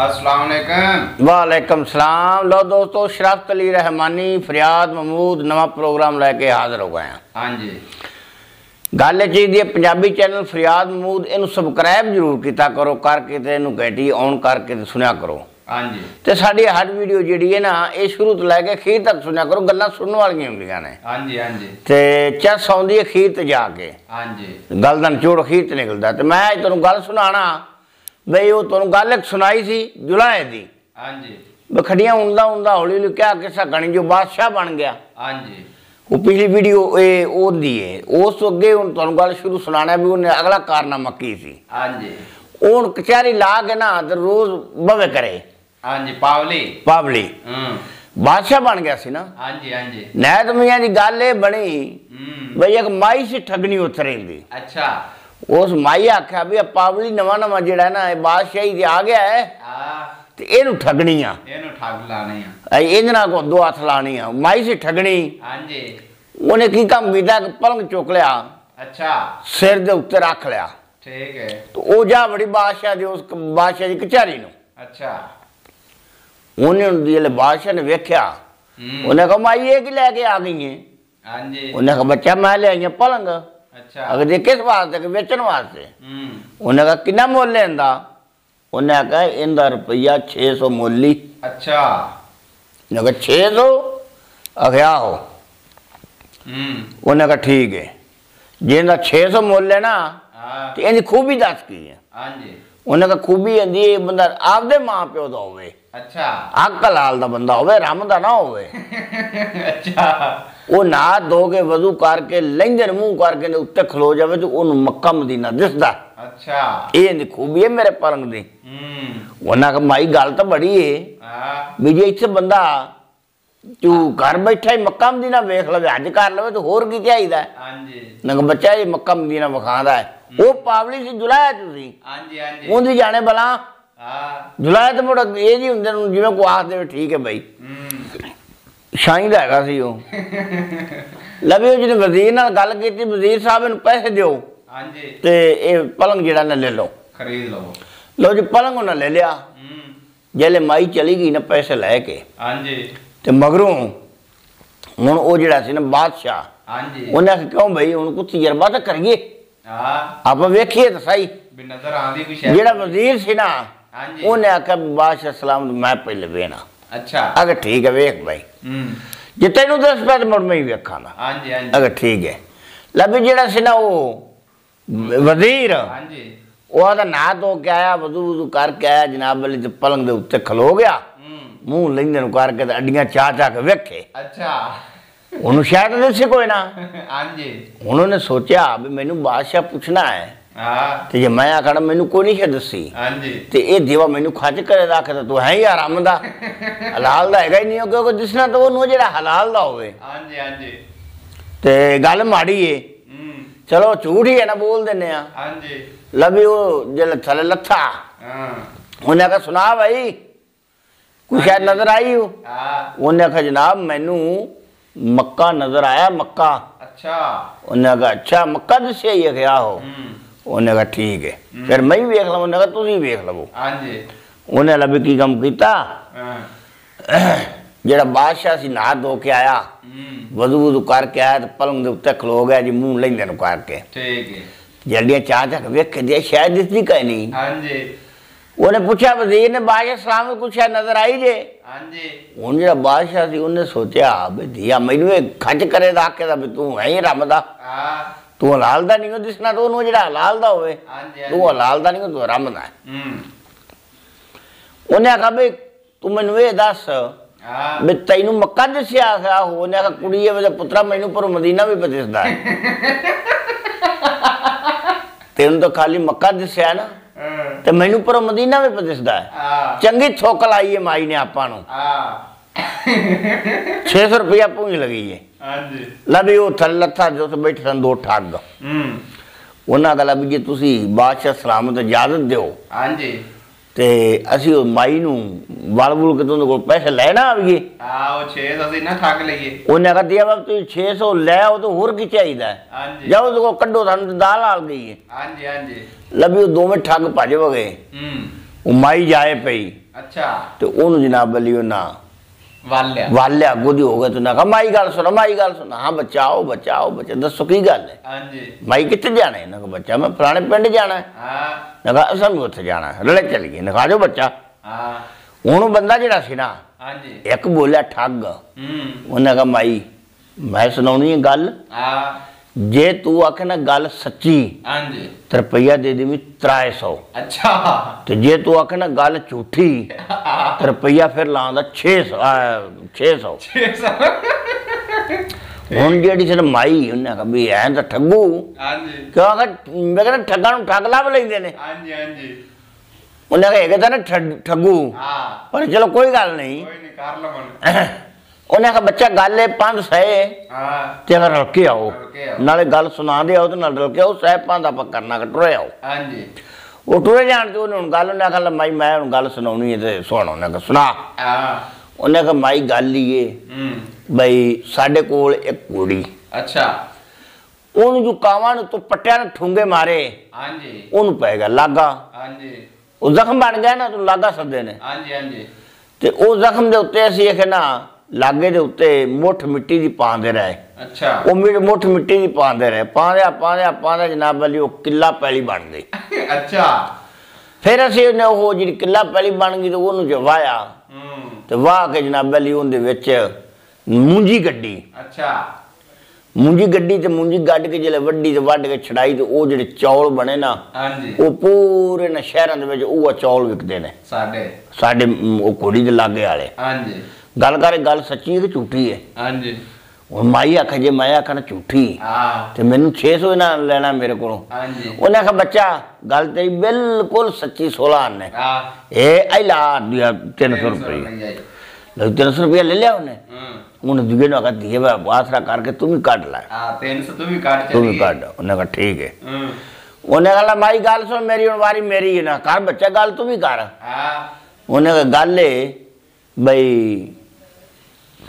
अस्सलाम वालेकुम ਵਾਲੇਕਮ ਸਲਾਮ ਲੋ ਦੋਸਤੋ ਸ਼ਰਫਤ ਅਲੀ ਰਹਿਮਾਨੀ ਫਰਿਆਦ ਮਹਮੂਦ ਨਵਾਂ ਪ੍ਰੋਗਰਾਮ ਲੈ ਕੇ ਹਾਜ਼ਰ ਹੋ ਗਏ ਹਾਂ हाँ जी ਗੱਲ ਇਹ ਚੀਜ਼ ਦੀ ਹੈ, ਪੰਜਾਬੀ ਚੈਨਲ ਫਰਿਆਦ ਮਹਮੂਦ ਇਹਨੂੰ ਸਬਸਕ੍ਰਾਈਬ ਜ਼ਰੂਰ ਕੀਤਾ ਕਰੋ ਕਰਕੇ ਤੇ ਇਹਨੂੰ ਘੰਟੀ ਔਨ ਕਰਕੇ ਤੇ ਸੁਣਿਆ ਕਰੋ हाँ जी ਤੇ ਸਾਡੀ ਹਰ ਵੀਡੀਓ ਜਿਹੜੀ ਹੈ ਨਾ ਇਹ ਸ਼ੁਰੂ ਤੋਂ ਲੈ ਕੇ ਅਖੀਰ ਤੱਕ ਸੁਣਿਆ ਕਰੋ ਗੱਲਾਂ ਸੁਣਨ ਵਾਲੀਆਂ ਹੁੰਦੀਆਂ ਨੇ हाँ जी हाँ जी ਤੇ ਚਸ ਆਉਂਦੀ ਹੈ ਅਖੀਰ ਤੇ ਜਾ ਕੇ हाँ जी ਗੱਲ ਦਾ ਨਿਚੋੜ ਅਖੀਰ ਤੇ ਨਿਕਲਦਾ ਤੇ ਮੈਂ ਅੱਜ ਤੁਹਾਨੂੰ ਗੱਲ ਸੁਣਾਣਾ ਬਈ ਉਹ ਤੁਹਾਨੂੰ ਗੱਲ ਇੱਕ ਸੁਣਾਈ ਸੀ ਜੁਲਾਏ ਦੀ। ਹਾਂਜੀ। ਬਖੜੀਆਂ ਹੁੰਦਾ ਹੁੰਦਾ ਹੌਲੀ ਹੌਲੀ ਕਿਹਾ ਕਿ ਸਗਣ ਜੋ ਬਾਦਸ਼ਾਹ ਬਣ ਗਿਆ। ਹਾਂਜੀ। ਉਹ ਪਿਛਲੀ ਵੀਡੀਓ ਇਹ ਉਹਦੀ ਹੈ ਉਸ ਤੋਂ ਅੱਗੇ ਹੁਣ ਤੁਹਾਨੂੰ ਗੱਲ ਸ਼ੁਰੂ ਸੁਣਾਣਾ ਵੀ ਉਹਨੇ ਅਗਲਾ ਕਾਰਨਾਮਾ ਕੀ ਸੀ। ਹਾਂਜੀ। ਉਹ ਕਚਹਿਰੀ ਲਾ ਕੇ ਨਾ ਤੇ ਰੋਜ਼ ਬਵੇ ਕਰੇ। ਹਾਂਜੀ ਪਾਵਲੀ। ਪਾਵਲੀ। ਹੂੰ। ਬਾਦਸ਼ਾਹ ਬਣ ਗਿਆ ਸੀ ਨਾ। ਹਾਂਜੀ ਹਾਂਜੀ। ਨੈਤ ਮੀਆਂ ਦੀ ਗੱਲ ਇਹ ਬਣੀ ਬਈ ਇੱਕ ਮਾਈ ਸੀ ਠਗਣੀ ਉੱਥੇ ਅੱਛਾ। ਉਸ ਮਾਈ ਆਖਿਆ ਵੀ ਪਾਵਲੀ ਨਵਾਂ ਨਵਾਂ ਜਿਹੜਾ ਨਾ ਇਹ ਬਾਦਸ਼ਾਹੀ ਤੇ ਆ ਗਿਆ ਹੈ ਤੇ ਇਹਨੂੰ ਠਗਣੀ ਆ। ਇਹਨੂੰ ਠੱਗ ਲਾਣੀ ਆ। ਇਹਦੇ ਨਾਲ ਕੋ ਦੋ ਹੱਥ ਲਾਣੀ ਆ। ਮਾਈ ਸੀ ਠਗਣੀ। ਹਾਂਜੀ। ਉਹਨੇ ਕੀ ਕੰਮ ਕੀਤਾ? ਪਲੰਗ ਚੁੱਕ ਲਿਆ। ਅੱਛਾ। ਸਿਰ ਦੇ ਉੱਤੇ ਰੱਖ ਲਿਆ। ਠੀਕ ਹੈ। ਤੇ ਉਹ ਜਾ ਬੜੀ ਬਾਦਸ਼ਾਹ ਦੇ ਉਸ ਬਾਦਸ਼ਾਹ ਦੀ ਕਚਾਰੀ ਨੂੰ। ਅੱਛਾ। ਉਹਨੇ ਜਿਹੜੇ ਬਾਦਸ਼ਾਹ ਨੇ ਵੇਖਿਆ। ਉਹਨੇ ਕਹਾ ਮਾਈ ਇਹ ਕੀ ਲੈ ਕੇ ਆ ਗਈ ਹੈ ਹਾਂਜੀ। ਉਹਨੇ ਕਹਾ ਬੱਚਾ ਮੈਂ ਲੈ ਆਈ ਪਲੰਗ। अच्छा। अगर ये किस वास्ते? बेचने वास्ते। हम्म। उन्हें कहा कि मुल लेंदा उन्हें आखा इनका रुपया छे सौ मुल ही अच्छा छे सौ? अख्या हो हम्म। उन्हें कहा ठीक है। ज़िंदा छे सौ मुल है ना हाँ। तो इन खूबी दस की है। हाँ उन्हें कहा खूबी आती बंद आपके माँ प्यो का हो ਅੱਛਾ। ਅਕਲ ਹਾਲ ਦਾ ਬੰਦਾ ਹੋਵੇ ਰਮ ਦਾ ਨਾ ਹੋਵੇ। ਅੱਛਾ। ਉਹ ਨਾ ਧੋ ਕੇ ਵਜ਼ੂ ਕਰਕੇ ਲੈਂਦਰ ਮੂੰਹ ਕਰਕੇ ਨੇ ਉੱਤੇ ਖਲੋ ਜਾਵੇ ਤੇ ਉਹਨੂੰ ਮੱਕਾ ਮਦੀਨਾ ਦਿਸਦਾ। ਅੱਛਾ। ਇਹ ਨਹੀਂ ਖੂਬੀ ਮੇਰੇ ਪਰੰਗ ਦੀ। ਹੂੰ। ਉਹਨਾਂ ਕਹ ਮਾਈ ਗੱਲ ਤਾਂ ਬੜੀ ਏ। ਹਾਂ। ਵੀ ਜੇ ਇੱਥੇ ਬੰਦਾ ਤੂੰ ਘਰ ਬੈਠਾ ਹੀ ਮੱਕਾ ਮਦੀਨਾ ਵੇਖ ਲਵੇ ਅੱਜ ਕਰ ਲਵੇ ਤਾਂ ਹੋਰ ਕੀ ਚਾਹੀਦਾ ਹਾਂਜੀ। ਨੰਗ ਬੱਚਾ ਇਹ ਮੱਕਾ ਮਦੀਨਾ ਵਿਖਾਉਂਦਾ ਉਹ ਪਾਵਲੀ ਸੀ ਜੁਲਾਇਆ ਤੁਸੀਂ ਹਾਂਜੀ ਹਾਂਜੀ। ਉਹਦੀ ਜਾਣੇ ਬਲਾ ਜੁਲਾਇਆ ਤੇ ਮੁੜ ਇਹ ਜੀ ਹੁੰਦੇ ਨੂੰ ਜਿਵੇਂ ਕੋ ਆਖ ਦੇਵੇ ਠੀਕ ਹੈ ਬਾਈ ਸ਼ਾਹੀ ਦਾ ਹੈਗਾ ਸੀ ਉਹ ਲਵੇ ਜਿਹਨੇ ਵਜ਼ੀਰ ਨਾਲ ਗੱਲ ਕੀਤੀ ਵਜ਼ੀਰ ਸਾਹਿਬ ਨੂੰ ਪੈਸੇ ਦਿਓ ਹਾਂਜੀ ਤੇ ਇਹ ਪਲੰਗ ਜਿਹੜਾ ਨਾ ਲੈ ਲਓ ਖਰੀਦ ਲਓ ਲਓ ਜੀ ਪਲੰਗ ਉਹਨਾਂ ਲੈ ਲਿਆ ਜੇਲੇ ਮਾਈ ਚਲੀ ਗਈ ਨਾ ਪੈਸੇ ਲੈ ਕੇ ਹਾਂਜੀ ਤੇ ਮਗਰੋਂ ਹੁਣ ਉਹ ਜਿਹੜਾ ਸੀ ਨਾ ਬਾਦਸ਼ਾਹ ਹਾਂਜੀ ਉਹਨੇ ਆਖਿਆ ਕਿਉਂ ਭਈ ਹੁਣ ਕੋ ਤਜਰਬਾ ਤਾਂ ਕਰੀਏ ਹਾਂ ਆਪਾਂ ਵੇਖੀਏ ਤਾਂ ਸਹੀ ਵੀ ਨਜ਼ਰ ਆਂਦੀ ਕੋਈ ਸ਼ਾਇਦ ਜਿਹੜਾ ਵਜ਼ੀਰ ਸੀ ਨਾ ਉਹਨੇ ਆਖਿਆ ਬਾਦਸ਼ਾਹ ਸਲਾਮ ਮੈਂ ਪਹਿਲੇ ਵੇਣਾ ਅੱਛਾ। ਅਗਰ ਠੀਕ ਹੈ ਵੇਖ ਭਾਈ ਜੇ ਤੈਨੂੰ ਦੱਸ ਪਿਆ ਤੇ ਮੈਂ ਹੀ ਵੇਖਾਂਗਾ। ਹਾਂਜੀ ਹਾਂਜੀ। ਅਗਰ ਠੀਕ ਹੈ। ਲੱਭੀ ਜਿਹੜਾ ਸੀ ਨਾ ਉਹ ਵਜ਼ੀਰ ਹਾਂਜੀ। ਉਹਦਾ ਨਾਂ ਤੋਂ ਕੇ ਆਇਆ ਵਜ਼ੂ ਵਜ਼ੂ ਕਰਕੇ ਆਇਆ ਜਨਾਬ ਅਲੀ ਤੇ ਪਲੰਗ ਦੇ ਉੱਤੇ ਖਲੋ ਗਿਆ। ਮੂੰਹ ਲੈਂਦੇ ਨੂੰ ਕਰਕੇ ਤੇ ਅੱਡੀਆਂ ਚਾ ਚਾ ਕੇ ਵੇਖੇ। ਅੱਛਾ। ਉਹਨੂੰ ਸ਼ਾਇਦ ਦੱਸੇ ਕੋਈ ਨਾ। ਹਾਂਜੀ। ਉਹਨਾਂ ਸੋਚਿਆ ਵੀ ਮੈਨੂੰ ਬਾਦਸ਼ਾਹ ਪੁੱਛਣਾ ਹੈ। ਹਾਂ। ਤੇ ਜੇ ਮੈਂ ਆਖਣ ਮੈਨੂੰ ਕੋਈ ਨਹੀਂ ਛੱਡ ਦੱਸੀ। ਹਾਂਜੀ। ਤੇ ਇਹ ਦੇਵਾ ਮੈਨੂੰ ਖੱਜ ਕਰੇ ਰੱਖਦਾ ਤੂੰ ਹੈ ਹੀ ਹਰਾਮ ਦਾ। ਹਲਾਲ ਦਾ ਹੈਗਾ ਹੀ ਨਹੀਂ ਕਿਉਂਕਿ ਦਿਸਣਾ ਤਾਂ ਉਹਨੂੰ ਜਿਹੜਾ ਹਲਾਲ ਦਾ ਹੋਵੇ। ਹਾਂਜੀ ਹਾਂਜੀ। ਤੇ ਗੱਲ ਮਾੜੀ ਏ। ਚਲੋ ਝੂਠ ਹੀ ਹੈ ਨਾ ਬੋਲ ਦਿੰਨੇ ਆ। ਹਾਂਜੀ। ਲਵੀ ਉਹ ਜੇ ਥਲੇ ਲੱਥਾ। ਹਾਂ। ਉਹਨੇ ਕਹਾ ਸੁਣਾ ਭਾਈ ਕੋਈ ਸ਼ਾਇਦ ਨਜ਼ਰ ਆਈ ਹੋ ਹਾਂ। ਉਹਨੇ ਕਹਾ ਜਨਾਬ ਮੈਨੂੰ ਮੱਕਾ ਨਜ਼ਰ ਆਇਆ ਮੱਕਾ। ਅੱਛਾ। ਉਹਨੇ ਕਹਾ ਅੱਛਾ ਮੱਕਾ ਦਿਸਿਆ ਹੀ ਗਿਆ ਹੋ? ਹੂੰ। ਉਹਨੇ ਕਹਾ ਠੀਕ ਹੈ ਫਿਰ ਮੈਂ ਹੀ ਵੇਖ ਲਵਾਂ ਉਹਨੇ ਕਹਾ ਤੁਸੀਂ ਵੇਖ ਲਵੋ ਹਾਂਜੀ ਉਹਨੇ ਲਬ ਕੀ ਕੰਮ ਕੀਤਾ ਜਿਹੜਾ ਬਾਦਸ਼ਾਹ ਸੀ ਨਹਾ ਧੋ ਕੇ ਆਇਆ ਵਜ਼ੂ ਵਜ਼ੂ ਕਰਕੇ ਆਇਆ ਤੇ ਪਲੰਗ ਦੇ ਉੱਤੇ ਖਲੋ ਗਿਆ ਜੀ ਮੂੰਹ ਲੈਂਦੇ ਨੂੰ ਕਰਕੇ ਠੀਕ ਹੈ ਜਲਦੀਆਂ ਚਾਹ ਤੱਕ ਵੇਖੇ ਦੇ ਸ਼ਾਇਦ ਇਸ ਦੀ ਕਹਿ ਨਹੀਂ ਹਾਂਜੀ ਉਹਨੇ ਪੁੱਛਿਆ ਵਜ਼ੀਰ ਨੇ ਬਾਦਸ਼ਾਹ ਸਲਾਮ ਨੂੰ ਪੁੱਛਿਆ ਨਜ਼ਰ ਆਈ ਜੇ ਹਾਂਜੀ ਹੁਣ ਜਿਹੜਾ ਬਾਦਸ਼ਾਹ ਸੀ ਉਹਨੇ ਸੋਚਿਆ ਬਈ ਧੀਆ ਮੈਨੂੰ ਇਹ ਖੱਜ ਕਰੇ ਦਾ ਆਕੇ ਦਾ ਵੀ ਤੂੰ ਹੈ ਹੀ ਰੱਬ ਦਾ ਹਾਂ ਤੂੰ ਹਲਾਲ ਦਾ ਨਹੀਂ ਹੋ ਦਿਸਣਾ ਤੂੰ ਉਹਨੂੰ ਜਿਹੜਾ ਹਲਾਲ ਦਾ ਹੋਵੇ ਤੂੰ ਹਲਾਲ ਦਾ ਨਹੀਂ ਤੂੰ ਹਰਾਮ ਦਾ ਉਹਨੇ ਆਖਿਆ ਬਈ ਤੂੰ ਮੈਨੂੰ ਇਹ ਦੱਸ ਮੈਂ ਤੈਨੂੰ ਮੱਕਾ ਦੱਸਿਆ ਆਖਿਆ ਹੋਨੇ ਆਖਿਆ ਕੁੜੀ ਇਹ ਮੇਰੇ ਪੁੱਤਰਾ ਮੈਨੂੰ ਪਰ ਮਦੀਨਾ ਵੀ ਪਤਿਸਦਾ ਹੈ। ਤੈਨੂੰ ਤਾਂ ਖਾਲੀ ਮੱਕਾ ਦੱਸਿਆ ਨਾ ਤੇ ਮੈਨੂੰ ਪਰ ਮਦੀਨਾ ਵੀ ਪਤਿਸਦਾ ਚੰਗੀ ਥੋਕ ਲਾਈ ਹੈ ਮਾਈ ਨੇ ਆਪਾਂ ਨੂੰ। 600 ਰੁਪਇਆ ਪੂੰਝ ਲਗੀ ਹੈ हाँ जी ਲੈ ਵੀ ਉਹ ਥੱਲੇ ਲੱਥਾ ਜੋ ਤੇ ਬੈਠੇ ਸਨ ਦੋ ਠੱਗ हम्म ਉਹਨਾਂ ਦਾ ਵੀ ਜੇ ਤੁਸੀਂ ਬਾਦਸ਼ਾਹ ਸਲਾਮਤ ਇਜਾਜ਼ਤ ਦਿਓ हाँ जी ਤੇ ਅਸੀਂ ਉਹ ਮਾਈ ਨੂੰ ਵਲ ਵੁਲ ਕੇ ਤੁਹਾਡੇ ਕੋਲ ਪੈਸੇ ਲੈਣਾ ਆਵੀਏ हाँ वो छह ਅਸੀਂ ਨਾ ਠੱਗ ਲਈਏ ਉਹਨੇ ਕਹਾ ਦਿਆ ਬਾਬ ਤੁਸੀਂ 600 ਲੈ ਆਓ ਤਾਂ ਹੋਰ ਕੀ ਚਾਹੀਦਾ ਹੈ? हाँ जी ਜਾਓ ਉਹਦੇ ਕੋਲ ਕੱਢੋ ਸਾਨੂੰ ਤਾਂ ਦਾਲ ਆਲ ਗਈ ਹੈ हाँ जी हाँ जी ਲੱਭੀ ਉਹ ਦੋਵੇਂ ਠੱਗ ਭੱਜ ਵਗੇ हम्म ਉਹ ਮਾਈ ਜਾਏ ਪਈ ਅੱਛਾ ਤੇ ਉਹਨੂੰ ਜਨਾਬ ਅਲੀ ਉਹ ਨਾ ਵਾਲਿਆ ਵਾਲਿਆ ਗੁਦੀ ਹੋ ਗਿਆ ਤੇ ਨਾ ਕਹਾ ਮਾਈ ਗੱਲ ਸੁਣ ਮਾਈ ਗੱਲ ਸੁਣ ਹਾਂ ਬੱਚਾ ਆਓ ਬੱਚਾ ਆਓ ਬੱਚਾ ਦੱਸੋ ਕੀ ਗੱਲ ਹੈ ਹਾਂਜੀ ਮਾਈ ਕਿੱਥੇ ਜਾਣਾ ਹੈ ਨਾ ਕਹਾ ਬੱਚਾ ਮੈਂ ਫਲਾਣੇ ਪਿੰਡ ਜਾਣਾ ਹੈ ਹਾਂ ਨਾ ਕਹਾ ਅਸਾਂ ਵੀ ਉੱਥੇ ਜਾਣਾ ਹੈ ਰਲੇ ਚੱਲ ਗਏ ਨਾ ਕਹਾ ਜੋ ਬੱਚਾ ਹਾਂ ਉਹਨੂੰ ਬੰਦਾ ਜਿਹੜਾ ਸੀ ਨਾ ਹਾਂਜੀ ਇੱਕ ਬੋਲਿਆ ਠੱਗ ਹੂੰ ਉਹਨੇ ਕਹਾ ਮਾਈ ਮੈਂ ਸੁਣਾਉਣੀ ਹੈ ਗੱਲ ਹਾਂ ਜੇ ਤੂੰ ਆਖੇ ਨਾ ਗੱਲ ਸੱਚੀ ਹਾਂਜੀ। ਤੇ ਰੁਪਈਆ ਦੇ ਦੇਵੀਂ 300 ਅੱਛਾ। ਤੇ ਜੇ ਤੂੰ ਆਖੇ ਨਾ ਗੱਲ ਝੂਠੀ ਤੇ ਰੁਪਈਆ ਫਿਰ ਲਾਉਂਦਾ 600 ਅਹ 600 ਹੁਣ ਜਿਹੜੀ ਸਿਰ ਮਾਈ ਉਹਨੇ ਕਹਾ ਵੀ ਐਂ ਤਾਂ ਠੱਗੂ। ਹਾਂਜੀ। ਕਿਉਂ ਆਖਾ ਮੈਂ ਕਹਿੰਦਾ ਠੱਗਾਂ ਨੂੰ ਠੱਗ ਲੱਭ ਲੈਂਦੇ ਨੇ। ਹਾਂਜੀ ਹਾਂਜੀ। ਉਹਨੇ ਕਹਾ ਇਹ ਤਾਂ ਠੱਗ- ਹਾਂ। ਪਰ ਚਲੋ ਕੋਈ ਗੱਲ ਨਹੀਂ। ਕੋਈ ਨਹੀਂ ਕਰ ਲਵਣ ਉਹਨੇ ਕਹਾ ਬੱਚਾ ਗੱਲ ਹੈ ਪੰਜ ਸਹੇ ਹਾਂ। ਤੇ ਅਗਰ ਰਲ ਕੇ ਆਓ। ਨਾਲੇ ਗੱਲ ਸੁਣਾ ਦੇ ਆਓ ਤੇ ਨਾਲ ਰਲ ਕੇ ਆਓ ਸਹਿ ਪੰਜ ਆਪਾਂ ਕਰਨਾ ਕਟਰੇ ਆਓ। ਹਾਂਜੀ। ਉਹ ਟੁਰੇ ਜਾਣ ਤੇ ਉਹਨੇ ਹੁਣ ਗੱਲ ਉਹਨੇ ਕਹਾ ਮਾਈ ਮੈਂ ਹੁਣ ਗੱਲ ਸੁਣਾਉਣੀ ਹੈ ਤੇ ਸੁਣ ਉਹਨੇ ਕਹਾ ਸੁਣਾ। ਹਾਂ। ਉਹਨੇ ਕਹਾ ਮਾਈ ਗੱਲ ਹੀ ਏ ਹੂੰ। ਬਈ ਸਾਡੇ ਕੋਲ ਇੱਕ ਕੁੜੀ। ਅੱਛਾ। ਉਹਨੂੰ ਜੋ ਕਾਵਾਂ ਨੂੰ ਤੂੰ ਪੱਟਿਆਂ ਨੇ ਠੁੰਗੇ ਮਾਰੇ ਹਾਂਜੀ। ਉਹਨੂੰ ਪੈ ਗਿਆ ਲਾਗਾ। ਹਾਂਜੀ। ਉਹ ਜ਼ਖਮ ਬਣ ਗਿਆ ਨਾ ਤੂੰ ਲਾਗਾ ਸੱਦੇ ਨੇ। ਹਾਂਜੀ ਹਾਂਜੀ। ਤੇ ਉਹ ਜ਼ਖਮ ਦੇ ਉੱਤੇ ਅਸੀਂ ਇਹ ਨਾ ਲਾਗੇ ਦੇ ਉੱਤੇ ਮੁੱਠ ਮਿੱਟੀ ਦੀ ਪਾਉਂਦੇ ਰਹੇ। ਅੱਛਾ। ਉਹ ਮਿੱਟ ਮੁੱਠ ਮਿੱਟੀ ਦੀ ਪਾਉਂਦੇ ਰਹੇ। ਪਾਉਂਦਿਆ ਪਾਉਂਦਿਆ ਪਾਉਂਦਿਆ ਜਨਾਬ ਅਲੀ ਉਹ ਕਿੱਲਾ ਪੈਲੀ ਬਣ ਗਈ। ਅੱਛਾ। ਫਿਰ ਅਸੀਂ ਉਹਨੇ ਉਹ ਜਿਹੜੀ ਕਿੱਲਾ ਪੈਲੀ ਬਣ ਗਈ ਤੇ ਉਹਨੂੰ ਜਵਾਇਆ ਹੂੰ। ਤੇ ਵਾਹ ਕੇ ਜਨਾਬ ਅਲੀ ਉਹਦੇ ਵਿੱਚ ਮੂੰਜੀ ਗੱਡੀ। ਅੱਛਾ। ਮੂੰਜੀ ਗੱਡੀ ਤੇ ਮੂੰਜੀ ਗੱਡ ਕੇ ਜਿਹੜੇ ਵੱਡੀ ਤੇ ਵੱਢ ਕੇ ਛੜਾਈ ਤੇ ਉਹ ਜਿਹੜੇ ਚੌਲ ਬਣੇ ਨਾ ਹਾਂਜੀ। ਉਹ ਪੂਰੇ ਨਾ ਸ਼ਹਿਰਾਂ ਦੇ ਵਿੱਚ ਉਹ ਚੌਲ ਵਿਕਦੇ ਨੇ। ਸਾਡੇ। ਸਾਡੇ ਉਹ ਕੁੜੀ ਦੇ ਲਾਗੇ ਵਾਲੇ। ਹਾਂਜੀ। ਗੱਲ ਕਰੇ ਗੱਲ ਸੱਚੀ ਹੈ ਕਿ ਝੂਠੀ ਹੈ ਹਾਂਜੀ ਹੁਣ ਮਾਈ ਆਖੇ ਜੇ ਮੈਂ ਆਖਣਾ ਝੂਠੀ ਹਾਂ ਤੇ ਮੈਨੂੰ 600 ਨਾ ਲੈਣਾ ਮੇਰੇ ਕੋਲੋਂ ਹਾਂਜੀ ਉਹਨੇ ਆਖਿਆ ਬੱਚਾ ਗੱਲ ਤੇਰੀ ਬਿਲਕੁਲ ਸੱਚੀ 16 ਨੇ ਹਾਂ ਇਹ ਆਈ ਲਾ ਦਿਆ 300 ਰੁਪਏ ਲੈ 300 ਰੁਪਏ ਲੈ ਲਿਆ ਉਹਨੇ ਹੂੰ ਉਹਨੇ ਦੂਜੇ ਨੂੰ ਆਖਿਆ ਦੀਏ ਬਾ ਆਸਰਾ ਕਰਕੇ ਤੂੰ ਵੀ ਕੱਢ ਲੈ ਆ 300 ਤੂੰ ਵੀ ਕੱਢ ਤੂੰ ਵੀ ਚਲੀ ਕੱਢ ਉਹਨੇ ਕਹਾ ਠੀਕ ਹੈ ਹੂੰ ਉਹਨੇ ਕਹਾ ਮਾਈ ਗੱਲ ਸੁਣ ਮੇਰੀ ਹੁਣ ਵਾਰੀ ਮੇਰੀ ਹੈ ਨਾ ਕਰ ਬੱਚਾ ਗੱਲ ਤੂੰ ਵੀ ਕਰ ਹਾਂ ਉਹਨੇ ਕਹਾ ਗੱਲ ਏ ਬਈ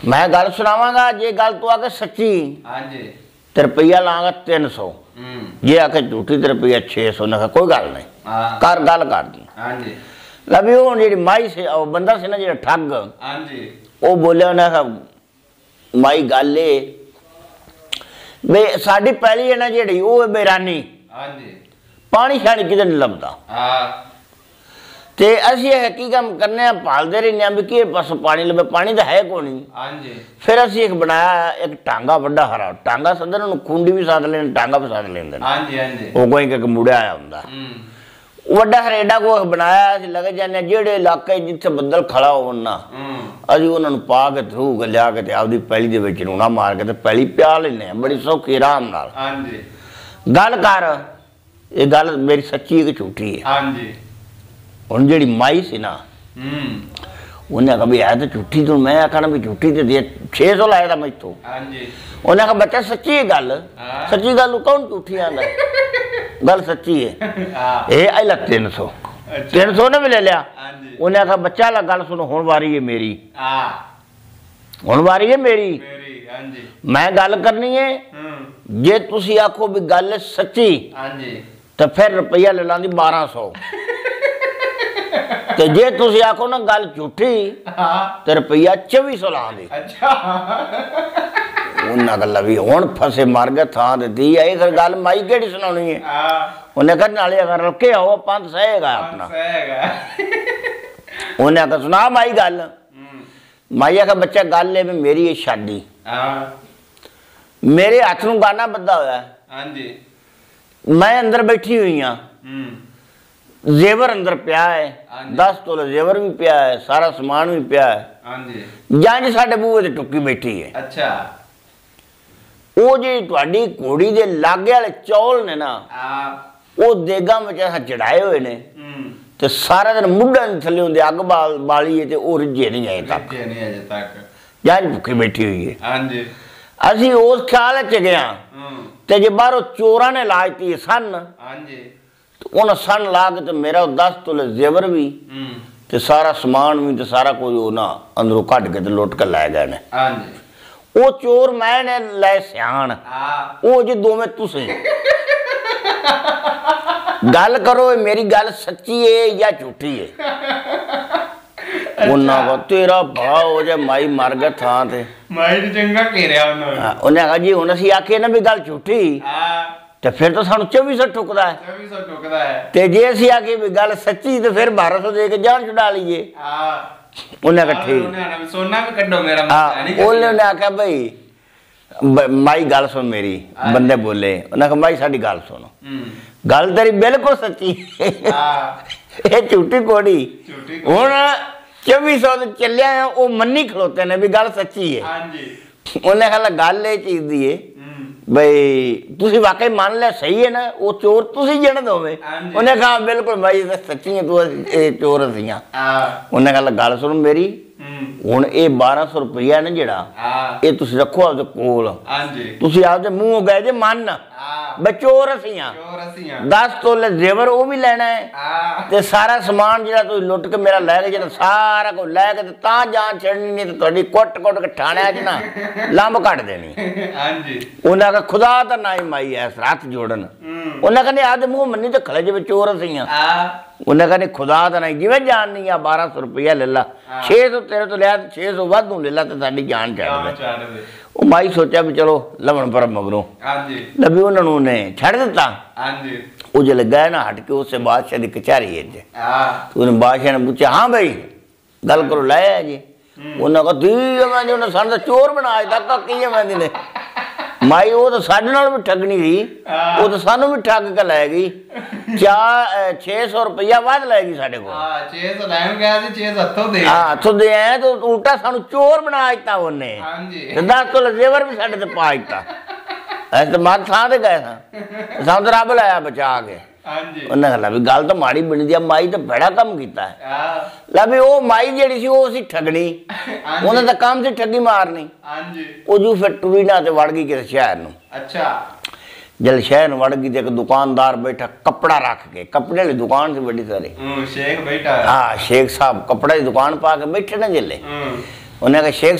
ਮੈਂ ਗੱਲ ਸੁਣਾਵਾਂਗਾ ਜੇ ਗੱਲ ਤੂੰ ਆ ਕੇ ਸੱਚੀ। ਹਾਂਜੀ। ਤੇ ਰੁਪਈਆ ਲਾਂਗਾ 300 ਹੂੰ। ਜੇ ਆ ਕੇ ਝੂਠੀ ਤੇ ਰੁਪਈਆ 600 ਨੇ ਕੋਈ ਗੱਲ ਨਹੀਂ। ਹਾਂ। ਕਰ ਗੱਲ ਕਰਦੀ ਹਾਂਜੀ। ਲਵੀ ਉਹ ਜਿਹੜੀ ਮਾਈ ਸੀ ਉਹ ਬੰਦਾ ਸੀ ਨਾ ਜਿਹੜਾ ਠੱਗ। ਹਾਂਜੀ। ਉਹ ਬੋਲਿਆ ਕਿਹਾ ਮਾਈ ਗੱਲ ਏ। ਵੇ ਸਾਡੀ ਪਹਿਲੀ ਹੈ ਨਾ ਜਿਹੜੀ ਉਹ ਬੇਰਾਨੀ। ਹਾਂਜੀ। ਪਾਣੀ ਛਾਣੀ ਕਿਤੇ ਨਹੀਂ ਲੱਭਦਾ। ਹਾਂ। ਤੇ ਅਸੀਂ ਇਹ ਕੀ ਕੰਮ ਕਰਨੇ ਆ ਭਾਲਦੇ ਰਹਿੰਦੇ ਆ ਵੀ ਕੀ ਪਾਸੋਂ ਪਾਣੀ ਲੱਭੇ ਪਾਣੀ ਤਾਂ ਹੈ ਕੋਈ ਨਹੀਂ। ਹਾਂਜੀ। ਫਿਰ ਅਸੀਂ ਇੱਕ ਬਣਾਇਆ ਇੱਕ ਟਾਂਗਾ ਵੱਡਾ ਹਰਾ ਟਾਂਗਾ ਸੰਦਰ ਨੂੰ ਖੁੰਡੀ ਵੀ ਸਾਧ ਲੈਣ ਟਾਂਗਾ ਵੀ ਸਾਧ ਲੈਂਦੇ ਨੇ। ਹਾਂਜੀ ਹਾਂਜੀ। ਉਹ ਕੋਈ ਇੱਕ ਮੁੜਿਆ ਆਇਆ ਹੁੰਦਾ। ਵੱਡਾ ਹਰੇਡਾ ਕੋ ਬਣਾਇਆ ਅਸੀਂ ਲੱਗ ਜਾਂਦੇ ਜਿਹੜੇ ਇਲਾਕੇ ਜਿੱਥੇ ਬੱਦਲ ਖੜਾ ਹੋਣ ਨਾ ਹੂੰ। ਅਸੀਂ ਉਹਨਾਂ ਨੂੰ ਪਾ ਕੇ ਕੇ ਲਿਆ ਕੇ ਤੇ ਆਪਦੀ ਪੈਲੀ ਦੇ ਵਿੱਚ ਰੂਣਾ ਮਾਰ ਕੇ ਤੇ ਪੈਲੀ ਪਿਆ ਲੈਨੇ ਆ ਬੜੀ ਸੌਖੀ ਆਰਾਮ ਨਾਲ। ਹਾਂਜੀ। ਗੱਲ ਕਰ ਇਹ ਗੱਲ ਮੇਰੀ ਸੱਚੀ ਹੈ ਕਿ ਝੂਠੀ ਹੈ? ਹਾਂਜੀ। ਹੁਣ ਜਿਹੜੀ ਮਾਈ ਸੀ ਨਾ ਹੂੰ ਉਹਨੇ ਕਹਾ ਵੀ ਇਹ ਤਾਂ ਝੂਠੀ ਤੂੰ ਮੈਂ ਆਖਣਾ ਵੀ ਝੂਠੀ ਤੇ ਦੇ 600 ਲਾਇਆ ਤਾਂ ਮੈਥੋਂ ਹਾਂਜੀ ਉਹਨੇ ਕਹਾ ਬੱਚਾ ਸੱਚੀ ਹੈ ਗੱਲ ਹਾਂ। ਸੱਚੀ ਗੱਲ ਨੂੰ ਕੌਣ ਝੂਠੀ ਆਂਦਾ ਗੱਲ ਸੱਚੀ ਹੈ ਹਾਂ ਇਹ ਆਈ ਲੱਗ 300 ਅੱਛਾ 300 ਨੇ ਵੀ ਲੈ ਲਿਆ ਹਾਂਜੀ ਉਹਨੇ ਆਖਿਆ ਬੱਚਾ ਲਾ ਗੱਲ ਸੁਣ ਹੁਣ ਵਾਰੀ ਹੈ ਮੇਰੀ ਹਾਂ ਹੁਣ ਵਾਰੀ ਹੈ ਮੇਰੀ ਮੇਰੀ ਹਾਂਜੀ ਮੈਂ ਗੱਲ ਕਰਨੀ ਹੈ ਹੂੰ ਜੇ ਤੁਸੀਂ ਆਖੋ ਵੀ ਗੱਲ ਸੱਚੀ ਹਾਂਜੀ ਤਾਂ ਫਿਰ ਰੁਪਈਆ ਲੈ ਲਾਂਦੀ 1200 ਤੇ ਜੇ ਤੁਸੀਂ ਆਖੋ ਨਾ ਗੱਲ ਝੂਠੀ ਹਾਂ ਤੇ ਰੁਪਈਆ 2400 ਲਾਂਦੀ ਅੱਛਾ। ਉਹਨਾਂ ਗੱਲ ਵੀ ਹੁਣ ਫਸੇ ਮਰ ਗਏ ਥਾਂ ਦਿੱਤੀ ਐ ਫਿਰ ਗੱਲ ਮਾਈ ਕਿਹੜੀ ਸੁਣਾਉਣੀ ਹਾਂ? ਉਹਨੇ ਕਹਿੰਦਾ ਨਾਲੇ ਅਗਰ ਰੁਕੇ ਆਓ ਪੰਜ ਸਹੇਗਾ ਆਪਣਾ। ਸਹੇਗਾ ਉਹਨੇ ਆਖਿਆ ਸੁਣਾ ਮਾਈ ਗੱਲ। ਮਾਈ ਆਖਿਆ ਬੱਚਾ ਗੱਲ ਵੀ ਮੇਰੀ ਇਹ ਸ਼ਾਦੀ ਹਾਂ। ਮੇਰੇ ਹੱਥ ਨੂੰ ਗਾਣਾ ਬੱਧਾ ਹੋਇਆ। ਹਾਂਜੀ। ਮੈਂ ਅੰਦਰ ਬੈਠੀ ਹੋਈ ਆ ਹੂੰ। ਜ਼ੇਵਰ ਅੰਦਰ ਪਿਆ ਹੈ ਹਾਂਜੀ। 10 ਤੋਲੇ ਜ਼ੇਵਰ ਵੀ ਪਿਆ ਹੈ ਸਾਰਾ ਸਮਾਨ ਵੀ ਪਿਆ ਹੈ। ਹਾਂਜੀ। ਜੰਜ ਸਾਡੇ ਬੂਹੇ ਤੇ ਟੁੱਕੀ ਬੈਠੀ ਹੈ। ਅੱਛਾ। ਉਹ ਜਿਹੜੀ ਤੁਹਾਡੀ ਘੋੜੀ ਦੇ ਲਾਗੇ ਵਾਲੇ ਚੌਲ ਨੇ ਨਾ ਉਹ ਦੇਗਾਂ ਵਿੱਚ ਚੜਾਏ ਹੋਏ ਨੇ ਤੇ ਸਾਰਾ ਦਿਨ ਮੁੱਢਾਂ ਦੇ ਥੱਲੇ ਹੁੰਦੇ ਅੱਗ ਬਾਲ ਹੈ ਤੇ ਉਹ ਰਿੱਝੇ ਨਹੀਂ ਆਏ ਤੱਕ। ਜੇ ਨਹੀਂ ਅਜੇ ਤੱਕ। ਜੰਜ ਭੁੱਖੀ ਬੈਠੀ ਹੋਈ ਹੈ। ਹਾਂਜੀ। ਅਸੀਂ ਉਸ ਖਿਆਲ ਚ ਗਿਆ ਤੇ ਜੇ ਬਾਹਰੋਂ ਚੋਰਾਂ ਨੇ ਲਾਜਤੀ ਸਨ ਹਾਂਜੀ। ਤੇ ਉਹਨਾਂ ਸਨ ਲਾ ਕੇ ਤੇ ਮੇਰਾ 10 ਤੋਲੇ ਜ਼ੇਵਰ ਵੀ ਹੂੰ। ਤੇ ਸਾਰਾ ਸਮਾਨ ਵੀ ਤੇ ਸਾਰਾ ਕੁਝ ਉਹ ਨਾ ਅੰਦਰੋਂ ਕੱਢ ਕੇ ਤੇ ਲੁੱਟ ਕੇ ਲੈ ਗਏ ਨੇ। ਹਾਂਜੀ। ਉਹ ਚੋਰ ਮੈਂ ਨੇ ਲੈ ਸਿਆਣ। ਉਹ ਜੇ ਦੋਵੇਂ ਤੁਸੀਂ। ਗੱਲ ਕਰੋ ਇਹ ਮੇਰੀ ਗੱਲ ਸੱਚੀ ਏ ਜਾਂ ਝੂਠੀ ਏ? ਉਹਨਾਂ ਕੋ ਤੇਰਾ ਭਾ ਹੋ ਜਾ ਮਾਈ ਮਰ ਗਿਆ ਥਾਂ ਤੇ। ਮਾਈ ਚੰਗਾ ਘੇਰਿਆ ਉਹਨਾਂ ਨੇ। ਹਾਂ, ਉਹਨੇ ਕਹਾ ਜੀ ਹੁਣ ਅਸੀਂ ਆਖੀਏ ਨਾ ਵੀ ਗੱਲ ਝੂਠੀ। ਆ ਤੇ ਫਿਰ ਤਾਂ ਸਾਨੂੰ 2400 ਠੁਕਦਾ ਹੈ। 2400 ਟੁਕਦਾ ਹੈ। ਤੇ ਜੇ ਅਸੀਂ ਆਖੀਏ ਵੀ ਗੱਲ ਸੱਚੀ ਤੇ ਫਿਰ 1200 ਦੇ ਕੇ ਜਾਨ ਛੁਡਾ ਲਈਏ। ਆ ਉਹਨੇ ਠੀਕ। ਉਹਨੇ ਸੋਨਾ ਵੀ ਕੱਢੋ ਮੇਰਾ ਹਾਂ ਮਸਲਾ ਨਹੀਂ ਉਹਨੇ ਉਹਨੇ ਆਖਿਆ ਬ- ਮਾਈ ਗੱਲ ਸੁਣ ਮੇਰੀ ਬੰਦੇ ਬੋਲੇ। ਉਹਨੇ ਕਹਾ ਮਾਈ ਸਾਡੀ ਗੱਲ ਸੁਣੋ। ਹੂੰ। ਗੱਲ ਤੇਰੀ ਬਿਲਕੁਲ ਸੱਚੀ। ਆ ਇਹ ਝੂਠੀ ਕੋੜੀ। ਹੁਣ 2400 ਤੇ ਚੱਲਿਆ ਆ, ਉਹ ਮੰਨੀ ਖਲੋਤੇ ਨੇ ਵੀ ਗੱਲ ਸੱਚੀ ਹੈ। ਹਾਂਜੀ। ਉਹਨੇ ਕਹਾ ਗੱਲ ਇਹ ਚੀਜ਼ ਦੀ ਹੈ ਹੂੰ ਬਈ ਤੁਸੀਂ ਵਾਕਈ ਮੰਨ ਲਿਆ ਸਹੀ ਹੈ ਨਾ ਉਹ ਚੋਰ ਤੁਸੀਂ ਜਣ ਦੋਵੇਂ। ਉਹਨੇ ਕਹਾ ਬਿਲਕੁਲ ਤਾਂ ਸੱਚੀ ਹੈ ਤੂੰ ਇਹ ਚੋਰ ਸੀਆਂ। ਉਹਨੇ ਕਹਾ ਗੱਲ ਸੁਣ ਮੇਰੀ। ਹੁਣ ਇਹ 1200 ਰੁਪਈਆ ਨਾ ਜਿਹੜਾ ਇਹ ਤੁਸੀਂ ਰੱਖੋ ਆਪਦੇ ਕੋਲ। ਹਾਂਜੀ। ਤੁਸੀਂ ਆਪਦੇ ਮੂੰਹੋਂ ਗਏ ਜੇ ਮੰਨ। ਬਚੋਰ ਅਸੀਆਂ ਚੋਰ ਅਸੀਂ ਆ। 10 ਤੋਲੇ ਜ਼ੇਵਰ ਉਹ ਵੀ ਲੈਣਾ ਹੈ। ਤੇ ਸਾਰਾ ਸਮਾਨ ਜਿਹੜਾ ਤੁਸੀਂ ਲੁੱਟ ਕੇ ਮੇਰਾ ਲੈ ਕੇ ਜਿਹੜਾ ਸਾਰਾ ਕੁਝ ਲੈ ਕੇ ਤੇ ਜਾਨ ਛੱਡਣੀ ਨਹੀਂ ਤੇ ਤੁਹਾਡੀ ਕੁੱਟ ਕੁੱਟ ਕੇ ਠਾਣਿਆ 'ਚ ਨਾ ਲੰਬ ਕੱਢ ਦੇਣੀ। ਹਾਂਜੀ। ਉਹਨਾਂ ਕਹਾ ਖੁਦਾ ਦਾ ਨਾ ਹੀ ਮਾਈ ਐਸ ਹੱਥ ਜੋੜਨ। ਉਹਨਾਂ ਕਹਿੰਦੇ ਆਦੇ ਮੂੰਹ ਮੰਨੀ ਤੇ ਖਲੇ ਜਿਵੇਂ ਚੋਰ ਅਸੀਆਂ ਆ ਉਹਨਾਂ ਕਹਿੰਦੇ ਖੁਦਾ ਦਾ ਨਹੀਂ ਜਿਵੇਂ ਜਾਨ ਨਹੀਂ ਆ 1200 ਰੁਪਇਆ ਲੈ ਲਾ 600 ਤੇਰੇ ਤੋਂ ਲਿਆ ਤੇ 600 ਵਾਧੂ ਲੈ ਲਾ ਤੇ ਸਾਡੀ ਜਾਨ ਛੱਡ ਕੰਮ ਦੇ ਛੱਡ ਦੇ ਉਹ ਮਾਈ ਸੋਚਿਆ ਵੀ ਚਲੋ ਲਵਣ ਪਰ ਮਗਰੋਂ ਹਾਂਜੀ ਲੱਭੀ ਉਹਨਾਂ ਨੂੰ ਨੇ ਛੱਡ ਦਿੱਤਾ ਹਾਂਜੀ ਉਹ ਜੇ ਲੱਗਾ ਨਾ ਹਟ ਕੇ ਉਸੇ ਬਾਦਸ਼ਾਹ ਦੀ ਕਚਹਿਰੀ ਹੈ ਜੇ ਆ ਉਹਨੇ ਬਾਦਸ਼ਾਹ ਨੇ ਪੁੱਛਿਆ ਹਾਂ ਭਾਈ ਗੱਲ ਕਰੋ ਲੈ ਆ ਜੀ ਉਹਨਾਂ ਕਹਾ ਤੀ ਮੈਂ ਉਹਨਾਂ ਸਾਨੂੰ ਤਾਂ ਚੋਰ ਬਣਾ ਦਿੱਤਾ ਕੀ ਮੈਂ ਨੇ ਮਾਈ ਉਹ ਤਾਂ ਸਾਡੇ ਨਾਲ ਵੀ ਠੱਗਣੀ ਸੀ ਉਹ ਤਾਂ ਸਾਨੂੰ ਵੀ ਠੱਗ ਕੇ ਲੈ ਗਈ। ਚਾ 600 ਰੁਪਇਆ ਵੱਧ ਲੈ ਗਈ ਸਾਡੇ ਕੋਲ। ਆ 600 ਲੈਣ ਗਿਆ ਸੀ 6 ਹੱਥੋਂ ਦੇ। ਹਾਂ ਹੱਥੋਂ ਦੇ ਆਏ ਤਾਂ ਉਲਟਾ ਸਾਨੂੰ ਚੋਰ ਬਣਾ ਦਿੱਤਾ ਉਹਨੇ। ਹਾਂਜੀ। ਤੇ 10 ਤੋਂ ਜ਼ੇਵਰ ਵੀ ਸਾਡੇ ਤੇ ਪਾ ਦਿੱਤਾ। ਐ ਤਾਂ ਥਾਂ ਤੇ ਗਏ ਸਾਂ। ਸਾਨੂੰ ਤਾਂ ਰੱਬ ਲਾਇਆ ਬਚਾ ਕੇ। ਉਹਨੇ ਕਿਹਾ ਵੀ ਗੱਲ ਤਾਂ ਮਾੜੀ ਬਣੀ ਦੀ ਆ ਮਾਈ ਤਾਂ ਬੜਾ ਕੰਮ ਕੀਤਾ ਹੈ ਆ ਲੈ ਵੀ ਉਹ ਮਾਈ ਜਿਹੜੀ ਸੀ ਉਹ ਸੀ ਠੱਗਣੀ ਹਾਂਜੀ ਉਹਨਾਂ ਦਾ ਕੰਮ ਸੀ ਠੱਗੀ ਮਾਰਨੀ ਹਾਂਜੀ ਉਹ ਜੂ ਫਿਰ ਟੁਰੀ ਨਾ ਤੇ ਵੜ ਗਈ ਕਿਸੇ ਸ਼ਹਿਰ ਨੂੰ ਅੱਛਾ ਜਦ ਸ਼ਹਿਰ ਨੂੰ ਵੜ ਗਈ ਤੇ ਇੱਕ ਦੁਕਾਨਦਾਰ ਬੈਠਾ ਕੱਪੜਾ ਰੱਖ ਕੇ ਕੱਪੜੇ ਵਾਲੀ ਦੁਕਾਨ ਸੀ ਵੱਡੀ ਸਾਰੀ ਹੂੰ ਸ਼ੇਖ ਬੈਠਾ ਹੈ ਹਾਂ ਸ਼ੇਖ ਸਾਹਿਬ ਕੱਪੜੇ ਦੀ ਦੁਕਾਨ ਪਾ ਕੇ ਬੈਠੇ ਨਾ ਜੱਲੇ ਹੂੰ ਉਹਨੇ ਕਿਹਾ ਸ਼ੇਖ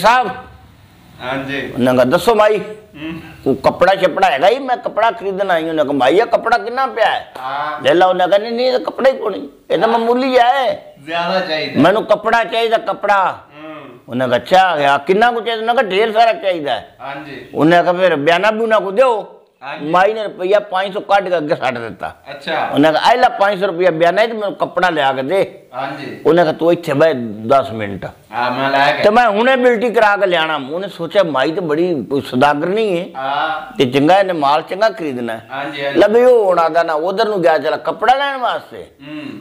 ਹੂੰ ਉਹ ਕੱਪੜਾ ਛਪੜਾ ਹੈਗਾ ਹੀ ਮੈਂ ਕੱਪੜਾ ਖਰੀਦਣ ਆਈ ਉਹਨੇ ਕਿਹਾ ਮਾਈ ਇਹ ਕੱਪੜਾ ਕਿੰਨਾ ਪਿਆ ਹੈ? ਆ ਲੈ ਲਾ ਉਹਨੇ ਕਹਿੰਦੀ ਨਹੀਂ ਇਹ ਤਾਂ ਕੱਪੜਾ ਹੀ ਕੋਣੀ ਇਹ ਤਾਂ ਮਾਮੂਲੀ ਹੈ। ਜ਼ਿਆਦਾ ਚਾਹੀਦਾ। ਮੈਨੂੰ ਕੱਪੜਾ ਚਾਹੀਦਾ ਕੱਪੜਾ। ਹੂੰ। ਉਹਨੇ ਕਿਹਾ ਅੱਛਾ ਗਿਆ। ਕਿੰਨਾ ਕੁ ਚਾਹੀਦਾ? ਉਹਨੇ ਕਿਹਾ ਢੇਰ ਸਾਰਾ ਚਾਹੀਦਾ ਹੈ। ਹਾਂਜੀ। ਉਹਨੇ ਕਿਹਾ ਫਿਰ ਬਿਆਨਾ ਬੂਨਾ ਕੋ ਦਿਓ। ਮਾਈ ਨੇ ਰੁਪਈਆ 500 ਕੱਢ ਕੇ ਅੱਗੇ ਛੱਡ ਦਿੱਤਾ। ਅੱਛਾ। ਉਹਨੇ ਕਿਹਾ ਆਇਲਾ 500 ਰੁਪਈਆ ਬਿਆਨ ਨਹੀਂ ਤੇ ਮੈਨੂੰ ਕੱਪੜਾ ਲਿਆ ਕੇ ਦੇ। ਹਾਂਜੀ। ਉਹਨੇ ਕਿਹਾ ਤੂੰ ਇੱਥੇ ਬੈ 10 ਮਿੰਟ। ਆ ਮੈਂ ਲੈ ਕੇ ਤੇ ਮੈਂ ਹੁਣੇ ਬਿਲਟੀ ਕਰਾ ਕੇ ਲਿਆਣਾ ਉਹਨੇ ਸੋਚਿਆ ਮਾਈ ਤੇ ਬੜੀ ਸਦਾਗਰ ਨਹੀਂ ਹੈ ਹਾਂ। ਤੇ ਚੰਗਾ ਇਹਨੇ ਮਾਲ ਚੰਗਾ ਖਰੀਦਣਾ। ਹਾਂਜੀ ਲੱਭੀ ਉਹ ਹੋਣਾ ਦਾ ਨਾ ਉਧਰ ਨੂੰ ਗਿਆ ਚਲਾ ਕੱਪੜਾ ਲੈਣ ਵਾਸਤੇ।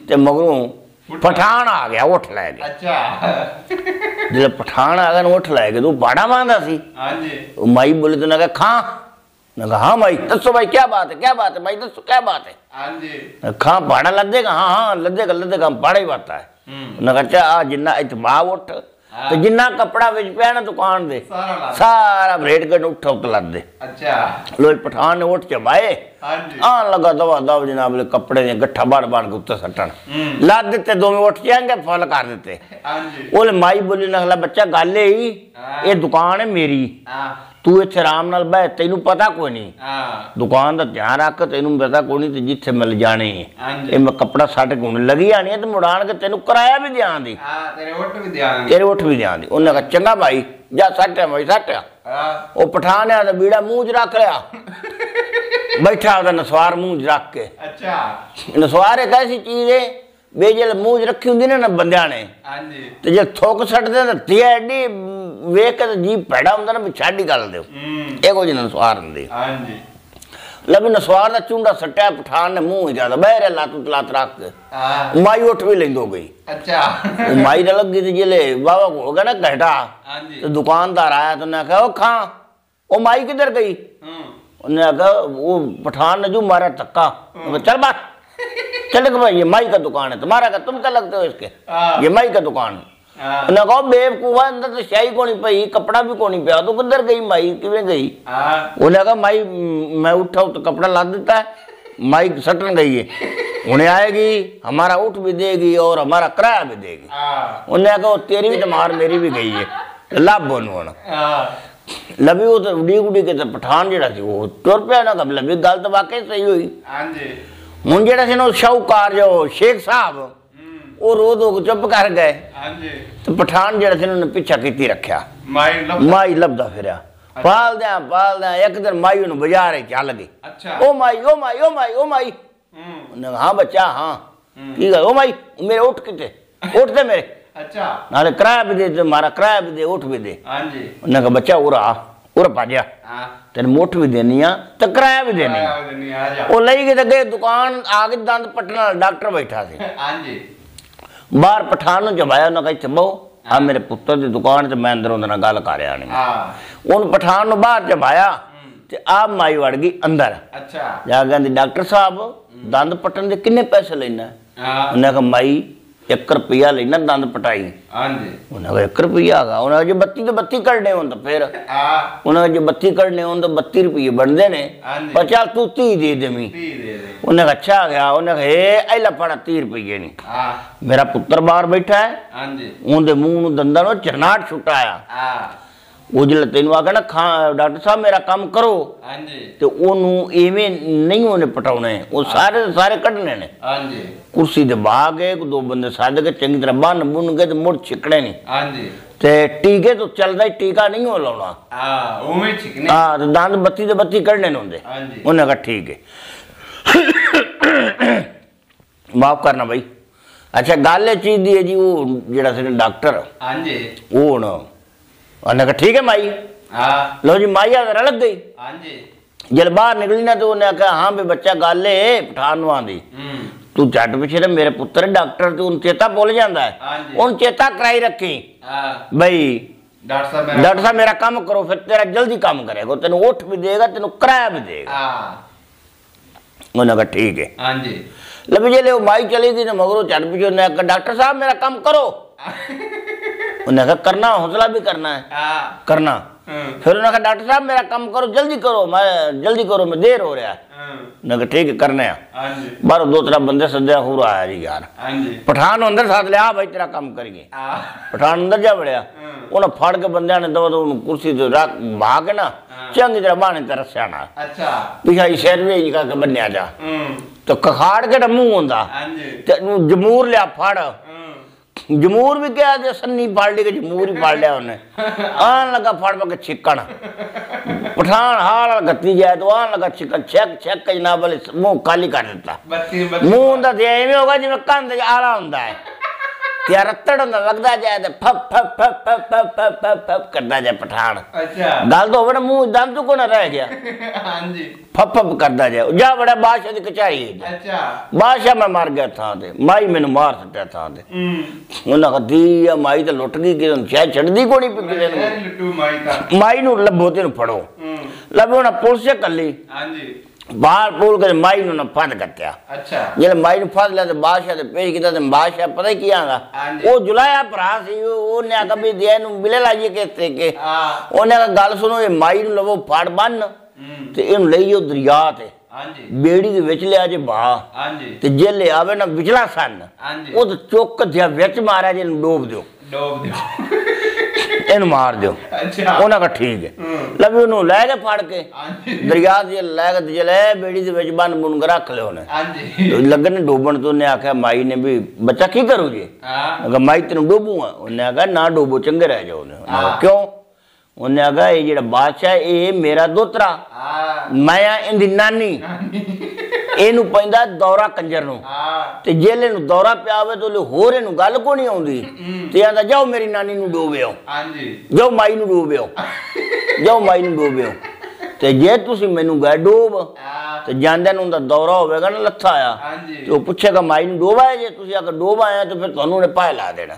ਤੇ ਮਗਰੋਂ ਪਠਾਨ ਆ ਗਿਆ ਉੱਠ ਲੈ ਗਿਆ ਅੱਛਾ। ਜਦੋਂ ਪਠਾਨ ਆ ਗਿਆ ਉੱਠ ਲੈ ਗਿਆ ਤੂੰ ਬਾੜਾ ਮੰਗਦਾ ਸੀ। ਹਾਂਜੀ। ਉਹ ਮਾਈ ਬੋਲੇ ਤੂੰ ਨਾ ਕਹਾ ਖਾਂ। हाँ भाई दसो भाई क्या बात है क्या बात है भाई दसो क्या बात है? कहा भाड़ा लद देगा हाँ हाँ लद देगा लद देगा भाड़ा ही बात है। अच्छा, आ जिन्ना इतमा उठ तो जिन्ना कपड़ा विच पैना दुकान दे। सारा रेट गन उठ लद दे। अच्छा। पठान ने उठ के भाए। आन लगा दवा दव जनाब कपड़े ने गट्ठा बार बार गुप्ता सटन लद देते दो उठ जाएँगे फॉल कर दते माई बोली नखला बच्चा गल ही। ये दुकान है मेरी। ਇਹ ਹੀ ਹਾਂ। ਇਹ ਹੈ ਆ ਤੂੰ ਇੱਥੇ ਆਰਾਮ ਨਾਲ ਬਹਿ ਤੈਨੂੰ ਪਤਾ ਕੋਈ ਨਹੀਂ। ਆ ਦੁਕਾਨ ਦਾ ਧਿਆਨ ਰੱਖ ਤੈਨੂੰ ਪਤਾ ਕੋਈ ਨਹੀਂ ਤੇ ਜਿੱਥੇ ਮਿਲ ਜਾਣੇ ਹੈ। ਇਹ ਮੈਂ ਕੱਪੜਾ ਸੱਟ ਹੁਣ ਲੱਗੀ ਆਣੀ ਹੈ ਤੇ ਮੁੜਾਣ ਕੇ ਤੈਨੂੰ ਕਿਰਾਇਆ ਵੀ ਦਿਆਂ ਦੀ। ਆ ਤੇਰੇ ਉੱਠ ਵੀ ਦਿਆਂਗੇ ਤੇਰੇ ਉੱਠ ਵੀ ਦਿਆਂ ਦੀ। ਉਹਨੇ ਕਿਹਾ ਚੰਗਾ ਭਾਈ ਜਾ ਸੱਟਿਆ ਮੈਂ ਸੱਟਿਆ। ਆ ਉਹ ਪਠਾਨਿਆ ਦਾ ਬੀੜਾ ਮੂੰਹ 'ਚ ਰੱਖ ਲਿਆ। ਬੈਠਾ ਉਹਦਾ ਨਸਵਾਰ ਮੂੰਹ 'ਚ ਰੱਖ ਕੇ। ਅੱਛਾ। ਨਸਵਾਰ ਇੱਕ ਐਸੀ ਚੀਜ਼ ਹੈ ਜੇ ਮੂੰਹ 'ਚ ਰੱਖੀ ਹੁੰਦੀ ਨਾ ਬੰਦਿਆਂ ਨੇ ਹਾਂਜੀ। ਤੇ ਜੇ ਥੁੱਕ ਸੱਟਦੇ ਤਾਂ ਤੇ ਐਡੀ ਵੇਖ ਕੇ ਜੀ ਭੈੜਾ ਹੁੰਦਾ ਨਾ ਵੀ ਛੱਡ ਹੀ ਗੱਲ ਦਿਓ ਹੂੰ ਇਹੋ ਜਿਹੀ ਨਸਵਾਰ ਹੁੰਦੀ ਹਾਂਜੀ ਲੱਭ ਨਸਵਾਰ ਦਾ ਚੁੰਡਾ ਸੱਟਿਆ ਪਠਾਨ ਨੇ ਮੂੰਹ ਹੀ ਜਿਆਦਾ ਬਹਿ ਰਿਹਾ ਲੱਤ ਲੱਤ ਰੱਖ ਕੇ ਆ ਮਾਈ ਉੱਠ ਵੀ ਲੈਂਦੋ ਗਈ ਅੱਛਾ ਉਹ ਮਾਈ ਦਾ ਲੱਗੀ ਤੇ ਜਿਲੇ ਬਾਬਾ ਹੋ ਗਿਆ ਨਾ ਘਟਾ ਹਾਂਜੀ ਤੇ ਦੁਕਾਨਦਾਰ ਆਇਆ ਤੇ ਉਹਨੇ ਕਿਹਾ ਉਹ ਖਾਂ ਉਹ ਮਾਈ ਕਿੱਧਰ ਗਈ ਹੂੰ ਉਹਨੇ कहा वो पठान ने जो मारा धक्का मैं चल बात चल के भाई ये माई का दुकान है तुम्हारा का तुम क्या लगते हो इसके हाँ। ये माई का दुकान है हाँ। न कहो बेवकूफा अंदर तो स्याही कोनी पई कपड़ा भी कोनी पिया। तो किधर गई माई? किवें गई? हाँ। उन्हें कहा माई मैं उठा तो कपड़ा ला देता है। माई सटन गई है। उन्हें आएगी हमारा उठ भी देगी और हमारा किराया भी देगी। हाँ। उन्हें कहो तेरी भी तो तुम्हार मेरी भी गई है। तो लाभ बोनो लबी वो तो उड़ी उड़ी के पठान जरा सी वो तुर पे ना कब लबी गल तो वाकई सही हुई। हाँ जरा शाहूकार जो शेख साहब। ਉਹ ਰੋ ਦੋ ਚੁੱਪ ਕਰ ਗਏ। ਹਾਂਜੀ। ਤੇ ਪਠਾਨ ਜਿਹੜਾ ਸੀ ਉਹਨੇ ਪਿੱਛਾ ਕੀਤੀ ਰੱਖਿਆ। ਮਾਈ ਲਵ ਮਾਈ ਲੱਭਦਾ ਫਿਰਿਆ। ਪਾਲਦਿਆਂ ਪਾਲਦਿਆਂ ਇੱਕ ਦਿਨ ਮਾਈ ਉਹਨੂੰ ਬਾਜ਼ਾਰ ਹੀ ਚੱਲ ਗਈ। ਅੱਛਾ। ਉਹ ਮਾਈ ਉਹ ਮਾਈ ਉਹ ਮਾਈ ਉਹ ਮਾਈ। ਹੂੰ। ਉਹਨੇ ਹਾਂ ਬੱਚਾ ਹਾਂ। ਕੀ ਗੱਲ? ਉਹ ਮਾਈ ਮੇਰੇ ਉੱਠ ਕਿਤੇ? ਉੱਠ ਤੇ ਮੇਰੇ। ਅੱਛਾ। ਨਾਲੇ ਕਿਰਾਇਆ ਵੀ ਦੇ ਤੇ ਮਾਰਾ ਕਿਰਾਇਆ ਵੀ ਦੇ ਉੱਠ ਵੀ ਦੇ। ਹਾਂਜੀ। ਉਹਨੇ ਕਿਹਾ ਬੱਚਾ ਉਰਾ ਉਰਾ ਭਾਜਿਆ ਹਾਂ। ਤੈਨੂੰ ਮੁੱਠ ਵੀ ਦੇਣੀ ਆ ਤੇ ਕਿਰਾਇਆ ਵੀ ਦੇਣੀ ਆ। ਉਹ ਲਈ ਗਏ ਤੇ ਅੱਗੇ ਦੁਕਾਨ ਆ ਕੇ ਦੰਦ ਪੱਟਣ ਵਾਲਾ ਡਾਕਟਰ ਬੈਠਾ ਸੀ। ਹਾਂਜੀ। ਬਾਹਰ ਪਠਾਨ ਨੂੰ ਜਵਾਇਆ ਉਹਨਾਂ ਕਹਿੰਦੇ ਬਹੁ ਆ ਮੇਰੇ ਪੁੱਤਰ ਦੀ ਦੁਕਾਨ ਤੇ ਮੈਂ ਅੰਦਰ ਨਾਲ ਗੱਲ ਕਰ ਰਿਹਾ ਨਹੀਂ ਹਾਂ। ਉਹਨੂੰ ਪਠਾਨ ਨੂੰ ਬਾਹਰ ਜਵਾਇਆ ਤੇ ਆ ਮਾਈ ਵੜ ਗਈ ਅੰਦਰ। ਅੱਛਾ। ਜਾ ਕੇ ਕਹਿੰਦੀ ਡਾਕਟਰ ਸਾਹਿਬ ਦੰਦ ਪੱਟਣ ਦੇ ਕਿੰਨੇ ਪੈਸੇ ਲੈਣਾ ਹਾਂ। ਉਹਨੇ ਕਿਹਾ ਮਾਈ 1 ਰੁਪਿਆ ਲੈਣਾ ਦੰਦ ਪਟਾਈ। ਹਾਂਜੀ। ਉਹਨੇ ਕਿਹਾ 1 ਰੁਪਿਆ ਹੈਗਾ ਉਹਨੇ ਜੇ 32 ਤੇ 32 ਕੱਢਨੇ ਹੋਣ ਤਾਂ ਫਿਰ ਆ। ਉਹਨਾਂ ਜੇ 32 ਕੱਢਨੇ ਹੋਣ ਤਾਂ 32 ਰੁਪਏ ਬਣਦੇ ਨੇ। ਪਰ ਚੱਲ ਤੂੰ 30 ਦੇ ਦੇਵੀਂ। ਪੀ ਦੇ ਦੇ। ਉਹਨੇ ਅੱਛਾ ਗਿਆ ਉਹਨੇ ਏ ਇਹ ਲੈ ਫੜ 30 ਰੁਪਏ ਨਹੀਂ ਆ। ਮੇਰਾ ਪੁੱਤਰ ਬਾਹਰ ਬੈਠਾ ਹੈ। ਹਾਂਜੀ। ਉਹਦੇ ਮੂੰਹ ਨੂੰ ਦੰਦਾਂ ਨੂੰ ਚਰਨਾਟ ਛੁੱਟਾਇਆ। ਆ। ਜਿਹੜਾ ਤੈਨੂੰ ਆ ਕਹਿੰਦਾ ਖਾ ਡਾਕਟਰ ਸਾਹਿਬ ਮੇਰਾ ਕੰਮ ਕਰੋ। ਹਾਂਜੀ। ਤੇ ਉਹਨੂੰ ਐਵੇਂ ਨਹੀਂ ਉਹਨੇ ਪਟਾਉਣੇ ਉਹ ਸਾਰੇ ਦੇ ਸਾਰੇ ਕੱਢਣੇ ਨੇ। ਹਾਂਜੀ। ਕੁਰਸੀ ਤੇ ਬਾਹ ਗਏ ਦੋ ਬੰਦੇ ਸੱਦ ਕੇ ਚੰਗੀ ਤਰ੍ਹਾਂ ਬੰਨ ਬੁੰਨ ਕੇ ਤੇ ਮੁੜ ਛਿਕਣੇ ਨਹੀਂ ਹਾਂਜੀ। ਤੇ ਟੀਕੇ ਤੋਂ ਚੱਲਦਾ ਹੀ ਟੀਕਾ ਨਹੀਂ ਉਹ ਲਾਉਣਾ। ਆ ਉਵੇਂ ਚਿਕਨੇ ਹਾਂ ਤੇ ਦੰਦ ਬੱਤੀ ਦੇ ਬੱਤੀ ਕੱਢਣੇ ਨੇ ਹੁੰਦੇ ਹਾਂਜੀ। ਉਹਨੇ ਕਿਹਾ ਠੀਕ ਹੈ। ਮਾਫ ਕਰਨਾ ਬਈ। ਅੱਛਾ ਗੱਲ ਇਹ ਚੀਜ਼ ਦੀ ਹੈ ਜੀ ਉਹ ਜਿਹੜਾ ਸੀ ਡਾਕਟਰ ਹਾਂਜੀ। ਉਹ ਹੁਣ ਉਹਨੇ ਕਿਹਾ ਠੀਕ ਹੈ ਮਾਈ ਆ ਲੋ ਜੀ ਮਾਈ ਆ ਰਲਕ ਗਈ ਹਾਂਜੀ ਜਦ ਬਾਹਰ ਨਿਕਲੀ ਨਾ ਤੇ ਉਹਨੇ ਆਖਿਆ ਹਾਂ ਵੀ ਬੱਚਾ ਗੱਲ ਏ ਪਠਾਨ ਨੂੰ ਆਂਦੀ ਹੂੰ ਤੂੰ ਛੱਡ ਪਿੱਛੇ ਤੇ ਮੇਰੇ ਪੁੱਤਰ ਡਾਕਟਰ ਤੂੰ ਉਹਨੂੰ ਚੇਤਾ ਭੁੱਲ ਜਾਂਦਾ ਹੈ ਹਾਂਜੀ। ਉਹਨੂੰ ਚੇਤਾ ਕਰਾਈ ਰੱਖੀ ਆ ਬਈ ਡਾਕਟਰ ਸਾਹਿਬ ਮੇਰਾ ਡਾਕਟਰ ਸਾਹਿਬ ਮੇਰਾ ਕੰਮ ਕਰੋ ਫਿਰ ਤੇਰਾ ਜਲਦੀ ਕੰਮ ਕਰੇਗਾ ਤੈਨੂੰ ਉੱਠ ਵੀ ਦੇਗਾ ਤੈਨੂੰ ਕਿਰਾਇਆ ਵੀ ਦੇਗਾ ਆ ਉਹਨੇ ਕਿਹਾ ਠੀਕ ਹੈ ਹਾਂਜੀ ਲੱਭੀ ਜੇ ਉਹ ਮਾਈ ਚਲੀ ਗਈ ਤੇ ਮਗਰੋਂ ਛੱਡ ਪਿੱਛੇ ਉਹਨੇ ਆਖਿਆ ਡਾਕਟਰ ਸਾਹਿਬ ਮੇਰਾ ਕੰਮ ਕਰੋ ਉਹਨੇ ਕਿਹਾ ਕਰਨਾ ਹੌਸਲਾ ਵੀ ਕਰਨਾ ਹੈ ਆ ਕਰਨਾ ਹੂੰ ਫਿਰ ਉਹਨੇ ਕਿਹਾ ਡਾਕਟਰ ਸਾਹਿਬ ਮੇਰਾ ਕੰਮ ਕਰੋ उन्हें कहा करना हौसला भी करना है। करना? फिर उन्होंने कहा डॉक्टर साहब मेरा काम करो जल्दी करो मैं जल्दी करो मैं देर हो रहा है। उन्हें ठीक है करने बारो दो तरह बंदे सद्या हो रहा है यार पठान अंदर साथ ले आ हाँ भाई तेरा काम करिए। पठान अंदर जा बढ़िया उन्हें फाड़ के बंद ने दबो तो कुर्सी तो राख भाग ना चंगी तरह बाने तरह सियाना अच्छा। पीछा हाँ, शहर में जा। तो कखाड़ के मुँह होता जमूर लिया फाड़। ਜਮੂਰ ਵੀ ਕਿਹਾ ਜੇ ਸੰਨੀ ਫੜ ਲਈ ਕਿ ਜਮੂਰ ਹੀ ਫੜ ਲਿਆ ਉਹਨੇ। ਆਣ ਲੱਗਾ ਫੜ ਪਾ ਕੇ ਛਿੱਕਣ। ਪਠਾਨ ਹਾਲ ਗੱਤੀ ਜਾਏ ਤੋਂ ਆਣ ਲੱਗਾ ਛਿੱਕਣ। ਛੱਕ ਛੱਕ ਜਨਾਬ ਵਾਲੇ ਮੂੰਹ ਕਾਲੀ ਕਰ ਦਿੱਤਾ। ਮੂੰਹ ਦਾ ਤੇ ਐਵੇਂ ਹੋਗਾ ਜਿਵੇਂ ਕੰਧ ਆਲਾ ਹੁੰਦਾ ਹੈ। ਫੱਪ ਫੱਪ ਫੱਪ ਫੱਪ ਫੱਪ ਫੱਪ ਫੱਪ ਫੱਪ ਕਰਦਾ ਜਾਏ ਪਠਾਨ। ਅੱਛਾ। ਗੱਲ ਤਾਂ ਹੋਵੇ ਨਾ ਮੂੰਹ ਦਮ ਤੋਂ ਕੋਣਾ ਰਹਿ ਗਿਆ? ਹਾਂਜੀ। ਫੱਪ ਫੱਪ ਕਰਦਾ ਜਾਏ। ਜਾ ਬੜਾ ਬਾਦਸ਼ਾਹ ਦੀ। ਅੱਛਾ। ਬਾਦਸ਼ਾਹ ਮੈਂ ਮਰ ਗਿਆ ਥਾਂ ਤੇ। ਮਾਈ ਮੈਨੂੰ ਮਾਰ ਸੱਟਿਆ ਥਾਂ ਤੇ। ਉਹਨਾਂ ਕਹਦੀ ਆ ਮਾਈ ਤਾਂ ਲੁੱਟ ਗਈ ਕਿ ਸ਼ਾਇਦ ਛੱਡਦੀ ਨਹੀਂ ਕਿਸੇ ਨੂੰ। ਮਾਈ ਨੂੰ ਲੱਭੋ ਤੇ ਨੂੰ ਫੜੋ। ਲੱਭੋ ਨਾ ਪੁਲਿਸ ਕੱਲੀ ਹਾਂਜੀ। ਬਾਹਰ ਪੂਲ ਕੇ ਮਾਈ ਨੂੰ ਨਾ ਫੜ ਕੱਟਿਆ। ਅੱਛਾ। ਜਿਹੜੇ ਮਾਈ ਨੂੰ ਫੜ ਲਿਆ ਤੇ ਬਾਦਸ਼ਾਹ ਦੇ ਪੇਸ਼ ਕੀਤਾ ਤੇ ਬਾਦਸ਼ਾਹ ਪਤਾ ਕੀ ਆਂਗਾ ਹਾਂਜੀ। ਉਹ ਜੁਲਾਇਆ ਭਰਾ ਸੀ ਉਹ- ਉਹਨੇ ਆਖਿਆ ਵੀ ਦੇ ਨੂੰ ਮਿਲੇ ਲਾਈਏ ਕਿਸ ਤਰੀਕੇ। ਆ ਉਹਨੇ ਆਖਿਆ ਗੱਲ ਸੁਣੋ ਇਹ ਮਾਈ ਨੂੰ ਲਵੋ ਫੜ ਬੰਨ ਤੇ ਇਹਨੂੰ ਲਈਓ ਦਰਿਆ ਤੇ। ਹਾਂਜੀ। ਬੇੜੀ ਦੇ ਵਿੱਚ ਲਿਆ ਜੇ ਬਾ ਹਾਂਜੀ। ਤੇ ਜੇ ਲਿਆਵੇ ਨਾ ਵਿਚਲਾ ਸੰਨ। ਹਾਂਜੀ। ਉਹ ਤੇ ਚੁੱਕ ਦਿਆ ਵਿੱਚ ਮਾਰਿਆ ਜੇ ਡੋਬ ਦਿਓ। ਡੋਬ ਦਿਓ। ਇਹਨੂੰ ਮਾਰ ਦਿਓ। ਅੱਛਾ। ਉਹਨਾਂ ਕਹਾ ਠੀਕ ਹੈ। ਹੂੰ। ਲਵੀ ਉਹਨੂੰ ਲੈ ਕੇ ਫੜ ਕੇ। ਹਾਂਜੀ। ਦਰਿਆ ਦੇ ਲੈ ਕੇ ਤੇ ਲੈ ਬੇੜੀ ਦੇ ਵਿੱਚ ਬੰਨ ਬੁਣ ਕੇ ਰੱਖ ਲਿਓ ਨੇ ਹਾਂਜੀ। ਲੱਗਣ ਡੋਬਣ ਤੋਂ ਉਹਨੇ ਆਖਿਆ ਮਾਈ ਨੇ ਵੀ ਬੱਚਾ ਕੀ ਕਰੂ ਜੀ? ਹਾਂ। ਮੈਂ ਕਿਹਾ ਮਾਈ ਤੈਨੂੰ ਡੋਬੂਗਾ ਉਹਨੇ ਆਖਿਆ ਨਾ ਡੋਬੋ ਚੰਗੇ ਰਹਿ ਜਾਓ ਉਹਨੇ। ਉਹਨੇ ਆਖਿਆ, ਹਾਂ। ਕਿਉਂ? ਉਹਨੇ ਆਖਿਆ ਇਹ ਜਿਹੜਾ ਬਾਦਸ਼ਾਹ ਇਹ ਮੇਰਾ ਦੋਤਰਾ। ਆ ਮੈਂ ਆ ਇਹਦੀ ਨਾਨੀ। ਇਹਨੂੰ ਪੈਂਦਾ ਦੌਰਾ ਕੰਜਰ ਨੂੰ। ਤੇ ਜੇਲੇ ਨੂੰ ਦੌਰਾ ਪਿਆ ਹੋਵੇ ਤਾਂ ਹੋਰ ਇਹਨੂੰ ਗੱਲ ਕੋ ਨਹੀਂ ਆਉਂਦੀ? ਤੇ ਆਂਦਾ ਜਾਓ ਮੇਰੀ ਨਾਨੀ ਨੂੰ ਡੋਬਿਓ। ਹਾਂਜੀ। ਜਾਓ ਮਾਈ ਨੂੰ ਡੋਬਿਓ। ਜਾਓ ਮਾਈ ਨੂੰ ਡੋਬਿਓ। ਤੇ ਜੇ ਤੁਸੀਂ ਮੈਨੂੰ ਗਏ ਡੋਬ ਤੇ ਜਾਂਦਿਆਂ ਨੂੰ ਦਾ ਦੌਰਾ ਹੋਵੇਗਾ ਨਾ ਲੱਥਾ ਆ। ਹਾਂਜੀ। ਤੇ ਉਹ ਪੁੱਛੇਗਾ ਮਾਈ ਨੂੰ ਡੋਬ ਆਇਆ ਜੇ? ਤੁਸੀਂ ਅਗਰ ਡੋਬ ਆਇਆ ਤਾਂ ਫਿਰ ਤੁਹਾਨੂੰ ਨੇ ਪਾਇ ਲਾ ਦੇਣਾ।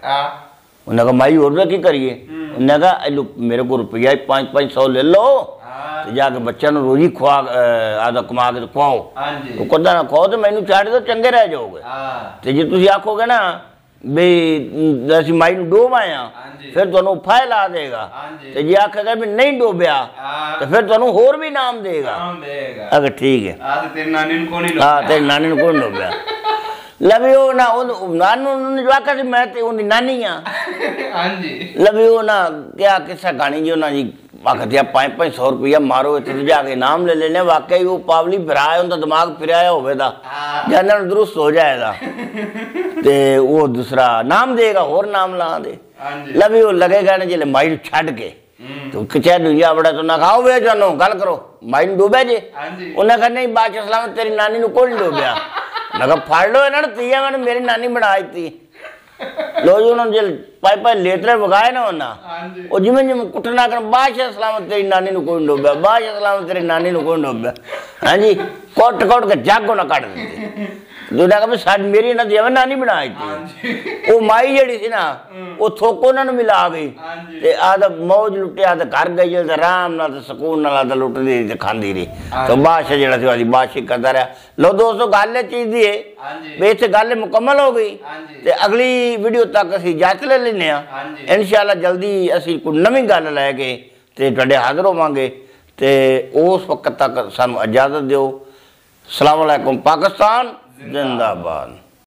ਉਹਨੇ ਕਹਾ ਮਾਈ ਹੋਰ ਕੀ ਕਰੀਏ? ਉਹਨੇ ਕਹਾ ਮੇਰੇ ਕੋਲ ਰੁਪਈਆ 5-500 ਲੈ ਲਓ। ਤੇ ਜਾ ਕੇ ਬੱਚਿਆਂ ਨੂੰ ਰੋਜੀ ਖਵਾ ਆਦਾ ਕਮਾ ਕੇ ਖਵਾਓ। ਹਾਂਜੀ। ਉਹ ਕਹਿੰਦਾ ਨਾ ਖਵਾਓ ਤੇ ਮੈਨੂੰ ਛੱਡ ਦਿਓ ਚੰਗੇ ਰਹਿ ਜਾਓਗੇ। ਆ ਤੇ ਜੇ ਤੁਸੀਂ ਆਖੋਗੇ ਨਾ ਵੀ ਅਸੀਂ ਮਾਈ ਨੂੰ ਡੋਬ ਆਏ ਹਾਂ ਹਾਂਜੀ। ਫਿਰ ਤੁਹਾਨੂੰ ਫਾਇਲ ਆ ਦੇਗਾ। ਤੇ ਜੇ ਆਖੇਗਾ ਵੀ ਨਹੀਂ ਡੋਬਿਆ ਤੇ ਫਿਰ ਤੁਹਾਨੂੰ ਹੋਰ ਵੀ ਨਾਮ ਦੇਗਾ। ਨਾਮ ਦੇਗਾ। ਅਗਰ ਠੀਕ ਹੈ। ਆ ਤੇ ਤੇਰੀ ਨਾਨੀ ਨੂੰ ਕੋਣੀ ਹਾਂ ਤੇ ਨਾਨੀ ਨੂੰ ਕੋਈ ਡੋਬਿਆ। ਲਵੀ ਉਹ ਨਾ ਉਹ ਨਾਨੂ ਨੂੰ ਜਵਾਕਾ ਸੀ ਮੈਂ ਤੇ ਉਹਦੀ ਨਾਨੀ ਆ ਹਾਂਜੀ। ਲਵੀ ਉਹ ਨਾ ਕਿਆ ਕਿਸਾ ਗਾਣੀ ਜੀ ਉਹਨਾਂ ਦੀ ਆਖਦੇ ਆ 5-500 ਰੁਪਇਆ ਮਾਰੋ ਇੱਥੇ ਜਾ ਕੇ ਨਾਮ ਲੈ ਲੈਣੇ ਵਾਕਈ ਉਹ ਪਾਵਲੀ ਫਿਰਾ ਹੁੰਦਾ ਦਿਮਾਗ ਫਿਰਿਆ ਹੋਵੇ ਦਾ ਨੂੰ ਦਰੁਸਤ ਹੋ ਜਾਏਗਾ। ਤੇ ਉਹ ਦੂਸਰਾ ਨਾਮ ਦੇਗਾ ਹੋਰ ਨਾਮ ਲਾ ਦੇ। ਹਾਂਜੀ। ਲਵੀ ਉਹ ਲੱਗੇਗਾ ਨਾ ਜਿਹੜੇ ਮਾਈ ਨੂੰ ਛੱਡ ਕੇ। ਤੂੰ ਕਿਚਾ ਦੁਨੀਆ ਬੜਾ ਤੂੰ ਨਾ ਖਾਓ ਵੇ ਜਾਨੋ ਗੱਲ ਕਰੋ। ਮਾਈ ਨੂੰ ਡੋਬਿਆ ਜੇ। ਹਾਂਜੀ। ਉਹਨਾਂ ਕਹਿੰਦੇ ਨਹੀਂ ਬਾਦ ਚ ਸਲਾਮ ਤੇਰੀ ਨਾਨੀ ਨੂੰ ਕੋਈ ਨੀ ਡੋਬਿਆ। ਲੋ ਜੀ ਉਹਨਾਂ ਜੇ ਪਾਈ ਪਾਈ ਲੇਟਰ ਵਗਾਏ ਨਾ ਉਹਨਾਂ। ਹਾਂਜੀ। ਉਹ ਜਿਵੇਂ ਜਿਵੇਂ ਕੁੱਟਣਾ ਕਰ ਬਾਦਸ਼ਾਹ ਸਲਾਮਤ ਤੇਰੀ ਨਾਨੀ ਨੂੰ ਕੋਈ ਡੋਬਿਆ ਬਾਦਸ਼ਾਹ ਸਲਾਮਤ ਤੇਰੀ ਨਾਨੀ ਨੂੰ ਕੋਈ ਡੋਬਿਆ। ਹਾਂਜੀ ਕੋਟ ਕੋਟ ਕੇ ਜਾਗੋ ਨਾ ਕੱਢ ਦਿੰਦੇ। ਦੁਨੀਆ ਕਹਿੰਦੇ ਸਾਡੀ ਮੇਰੀ ਇਹਨਾਂ ਦੀ ਐਵੇਂ ਨਾਨੀ ਬਣਾ ਦਿੱਤੀ ਉਹ ਮਾਈ ਜਿਹੜੀ ਸੀ ਨਾ ਉਹ ਥੋਕ ਉਹਨਾਂ ਨੂੰ ਮਿਲਾ ਗਈ। ਤੇ ਆਦਾ ਮੌਜ ਲੁੱਟਿਆ ਤੇ ਘਰ ਗਈ ਤੇ ਆਰਾਮ ਨਾਲ ਤੇ ਸਕੂਨ ਨਾਲ ਆਦਾ ਲੁੱਟਦੀ ਤੇ ਖਾਂਦੀ ਰਹੀ। ਤੇ ਬਾਦਸ਼ਾਹ ਜਿਹੜਾ ਸੀ ਉਹਦੀ ਬਾਦਸ਼ਾਹੀ ਕਰਦਾ ਰਿਹਾ। ਲੋ ਦੋਸਤੋ ਗੱਲ ਇਹ ਚੀਜ਼ ਦੀ ਹੈ ਵੀ ਇੱਥੇ ਗੱਲ ਮੁਕੰਮਲ ਹੋ ਗਈ। ਤੇ ਅਗਲੀ ਵੀਡੀਓ ਤੱਕ ਅਸੀਂ ਜਾਂਚ ਲੈ ਲੈਨੇ ਆ ਇਨਸ਼ਾਅੱਲਾ ਜਲਦੀ ਅਸੀਂ ਕੋਈ ਨਵੀਂ ਗੱਲ ਲੈ ਕੇ ਤੇ ਤੁਹਾਡੇ ਹਾਜ਼ਰ ਹੋਵਾਂਗੇ। ਤੇ ਉਸ ਵਕਤ ਤੱਕ ਸਾਨੂੰ ਇਜਾਜ਼ਤ ਦਿਓ। ਅਸਲਾਮ ਅਲੈਕੁਮ ਪਾਕਿਸਤਾਨ। ਜ਼ਿੰਦਾਬਾਦ।